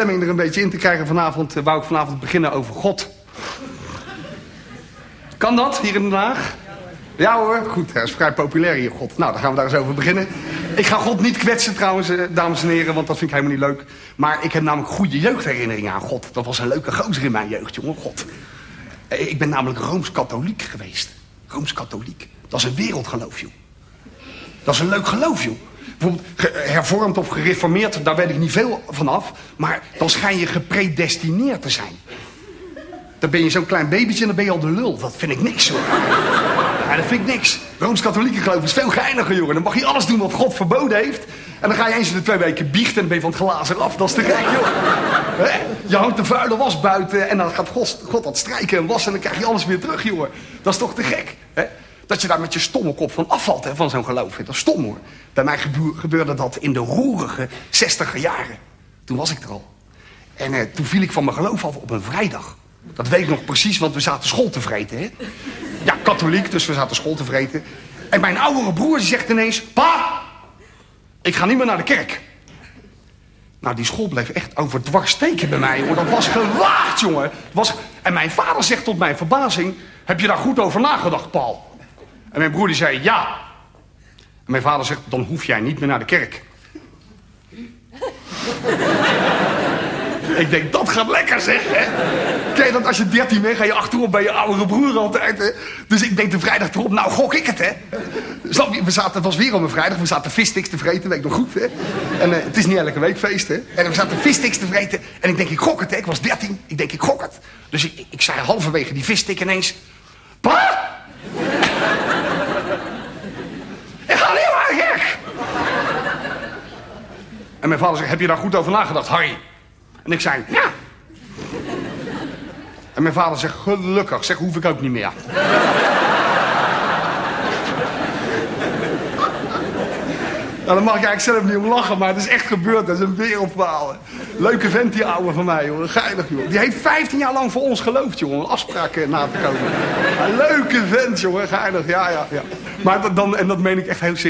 stemming er een beetje in te krijgen vanavond... eh, wou ik vanavond beginnen over God. Kan dat, hier in Den Haag? Ja hoor, goed, hij is vrij populair hier, God. Nou, dan gaan we daar eens over beginnen. Ik ga God niet kwetsen trouwens, eh, dames en heren, want dat vind ik helemaal niet leuk. Maar ik heb namelijk goede jeugdherinneringen aan God. Dat was een leuke gozer in mijn jeugd, jongen, God. Eh, Ik ben namelijk Rooms-Katholiek geweest. Rooms-Katholiek. Dat is een wereldgeloof, joh. Dat is een leuk geloof, joh. Bijvoorbeeld hervormd of gereformeerd, daar weet ik niet veel van af. Maar dan schijn je gepredestineerd te zijn. Dan ben je zo'n klein babytje en dan ben je al de lul. Dat vind ik niks, hoor. Ja, dat vind ik niks. Rooms-Katholieke geloof is veel geiniger, jongen. Dan mag je alles doen wat God verboden heeft. En dan ga je eens in de twee weken biechten en ben je van het glazen af. Dat is te gek, joh. Je hangt de vuile was buiten en dan gaat God, God dat strijken en wassen... en dan krijg je alles weer terug, jongen. Dat is toch te gek, hè? Dat je daar met je stomme kop van afvalt, hè, van zo'n geloof. Dat is stom, hoor. Bij mij gebe- gebeurde dat in de roerige zestiger jaren. Toen was ik er al. En eh, toen viel ik van mijn geloof af op een vrijdag. Dat weet ik nog precies, want we zaten school te vreten, hè? Ja, katholiek, dus we zaten school te vreten. En mijn oudere broer zegt ineens... Pa, ik ga niet meer naar de kerk. Nou, die school bleef echt overdwars steken bij mij, hoor. Dat was gewaagd, jongen. Was... En mijn vader zegt tot mijn verbazing... Heb je daar goed over nagedacht, Paul? En mijn broer die zei ja. En mijn vader zegt, dan hoef jij niet meer naar de kerk. Ik denk, dat gaat lekker zeg, hè? Dat als je 13 bent, ga je achterop bij je oudere broer altijd? Dus ik denk de vrijdag erop, nou gok ik het, hè? Snap je? We zaten, het was weer op een vrijdag, we zaten vissticks te vreten, weet ik nog goed, hè? En eh, het is niet elke week feest, hè? En we zaten vissticks te vreten en ik denk, ik gok het, hè? Ik was 13, ik denk, ik gok het. Dus ik, ik, ik zei halverwege die visstick ineens... Pa! ik ga niet naar de kerk! En mijn vader zegt, heb je daar goed over nagedacht, Harry? En ik zei, ja. En mijn vader zegt, gelukkig. Zeg, hoef ik ook niet meer. Nou, daar mag ik eigenlijk zelf niet om lachen, maar het is echt gebeurd. Dat is een wereldverhaal. Leuke vent, die ouwe van mij, hoor. Geinig, joh. Die heeft 15 jaar lang voor ons geloofd, jongen. Afspraken na te komen. Leuke vent, jongen. Geinig, ja, ja, ja. Maar dat, dan, en dat meen ik echt heel serieus.